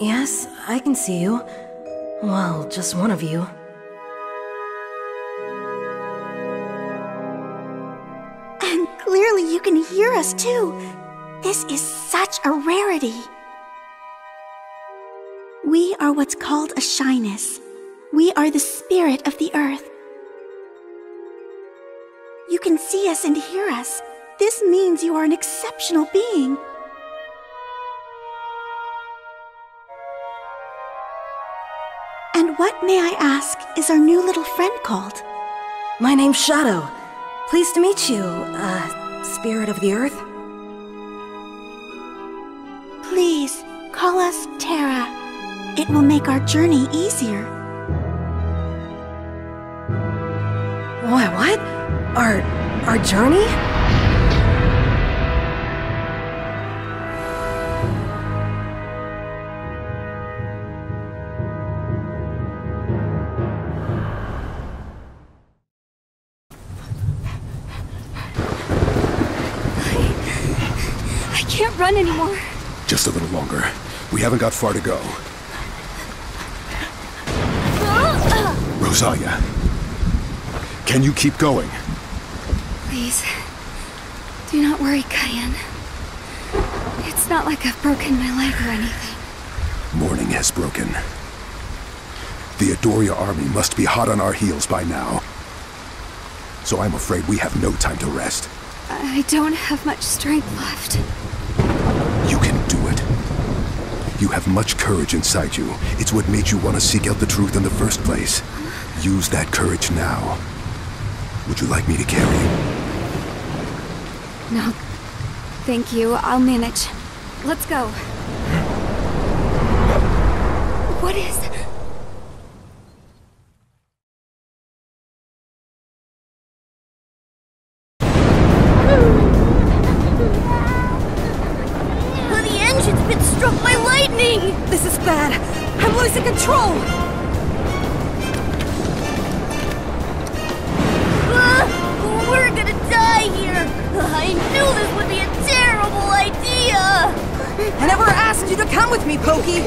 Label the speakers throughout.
Speaker 1: Yes, I can see you. Well, just one of you.
Speaker 2: And clearly you can hear us too. This is such a rarity. We are what's called a Shiness. We are the spirit of the earth. You can see us and hear us. This means you are an exceptional being. What, may I ask, is our new little friend called?
Speaker 1: My name's Chado. Pleased to meet you, uh, Spirit of the Earth.
Speaker 2: Please, call us Terra. It will make our journey easier.
Speaker 1: Why, what? Our. our journey?
Speaker 3: We haven't got far to go. Rosalya. Can you keep going?
Speaker 4: Please, do not worry, Kayenne. It's not like I've broken my leg or anything.
Speaker 3: Morning has broken. The Adoria army must be hot on our heels by now. So I'm afraid we have no time to rest.
Speaker 4: I don't have much strength left.
Speaker 3: You can do it. You have much courage inside you. It's what made you want to seek out the truth in the first place. Use that courage now. Would you like me to carry you?
Speaker 4: No, thank you. I'll manage. Let's go. What is...
Speaker 1: control.
Speaker 5: Ah, we're gonna die here! I knew this would be a terrible idea!
Speaker 1: I never asked you to come with me, Poky.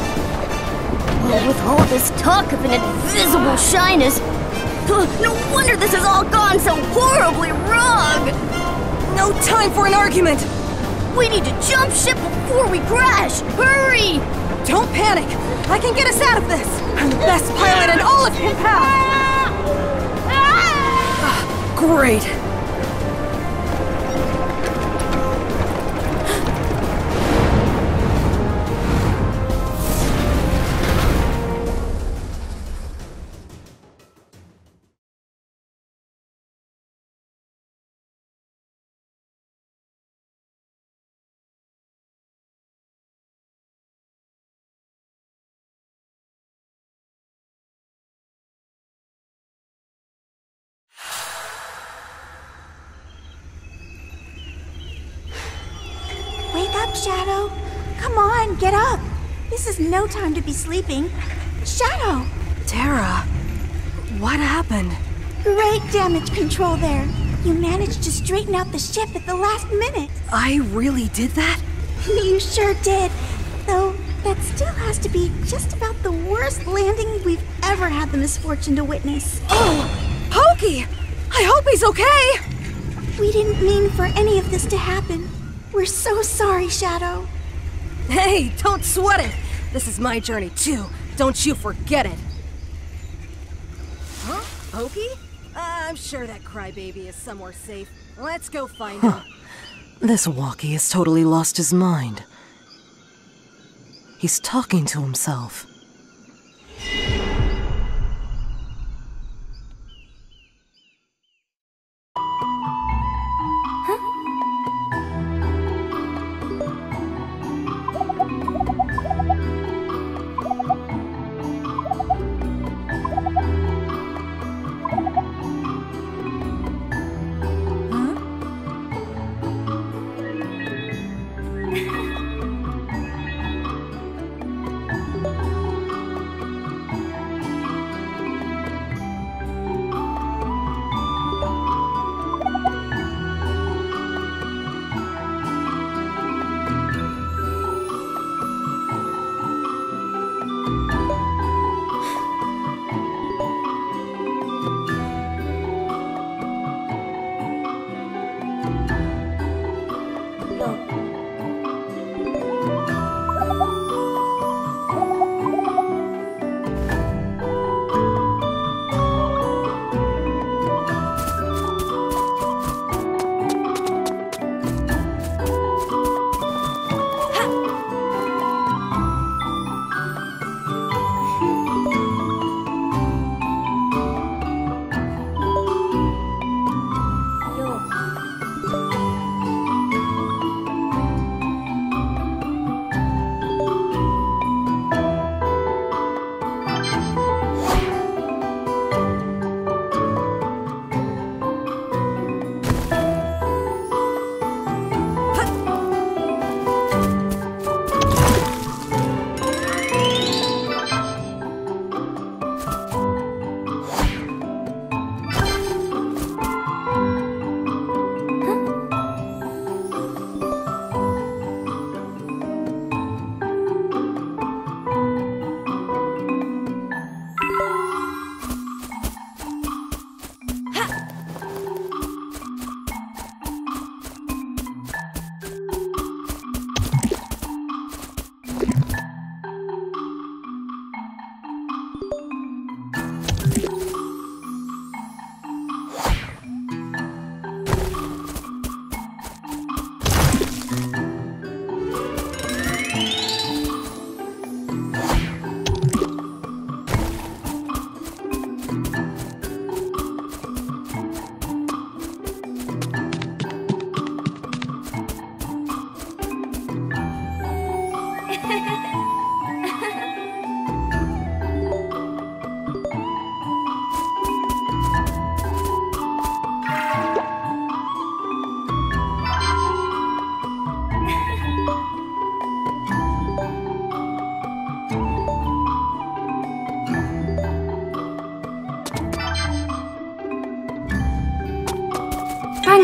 Speaker 5: Well, with all this talk of an invisible Shiness, uh, no wonder this has all gone so horribly wrong!
Speaker 1: No time for an argument.
Speaker 5: We need to jump ship before we crash! Hurry!
Speaker 1: Don't panic. I can get us out of this. I'm the best pilot in all of Kinpao. Ah!
Speaker 2: Ah! Ah, great. Up, Chado. Come on, get up. This is no time to be sleeping. Chado!
Speaker 1: Terra, what happened?
Speaker 2: Great damage control there. You managed to straighten out the ship at the last minute.
Speaker 1: I really did that?
Speaker 2: You sure did. Though, that still has to be just about the worst landing we've ever had the misfortune to witness.
Speaker 1: Oh, Poky! I hope he's okay!
Speaker 2: We didn't mean for any of this to happen. We're so sorry, Chado.
Speaker 1: Hey, don't sweat it! This is my journey too. Don't you forget it. Huh? Poky? Uh, I'm sure that crybaby is somewhere safe. Let's go find him.
Speaker 6: This walkie has totally lost his mind. He's talking to himself.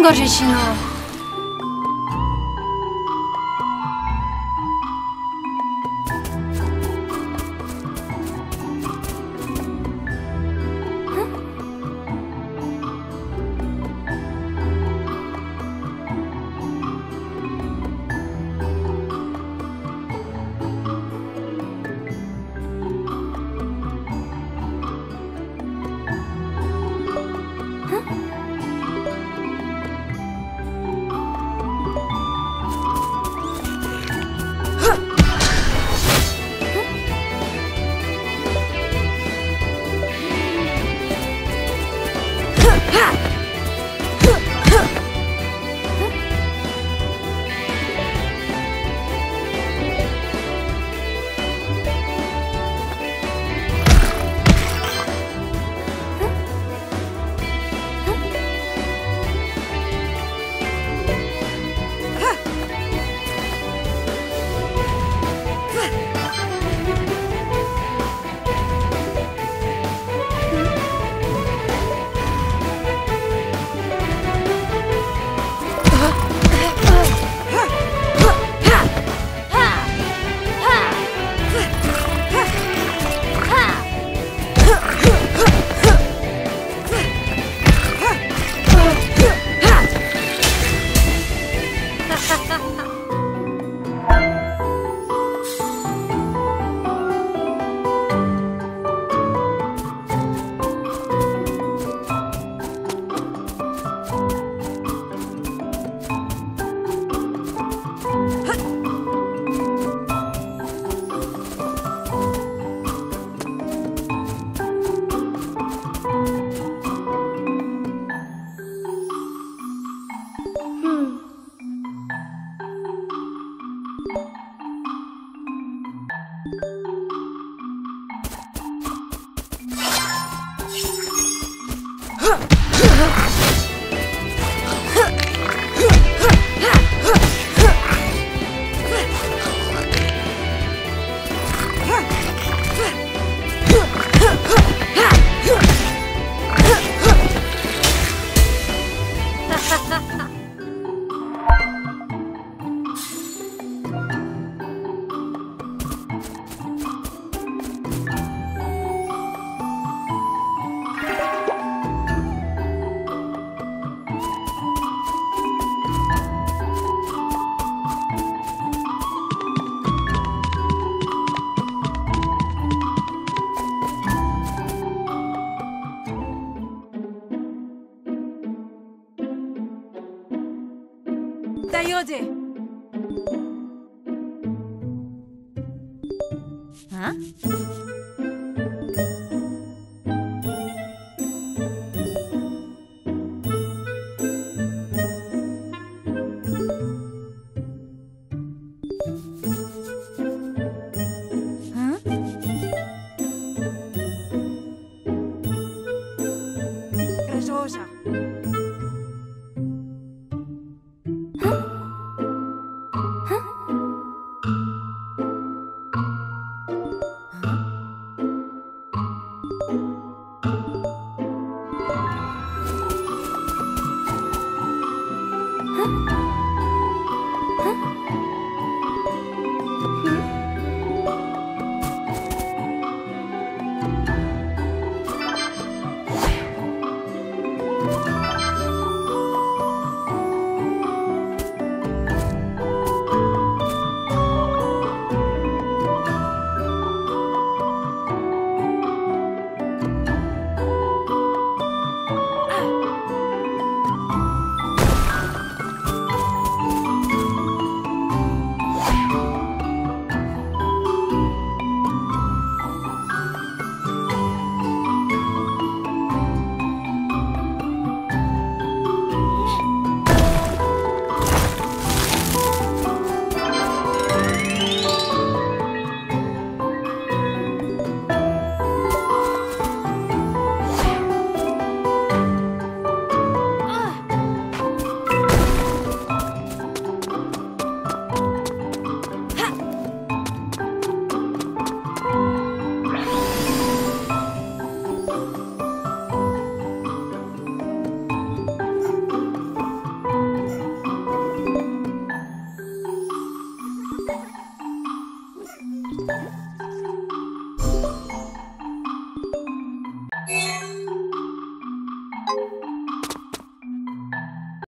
Speaker 7: najgorsze
Speaker 8: się.